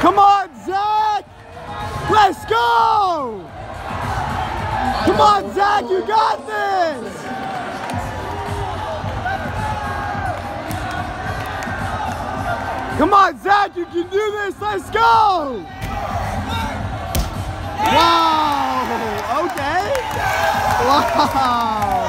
Come on, Zach! Let's go! Come on, Zach, you got this! Come on, Zach, you can do this. Let's go! Wow! Okay. Wow!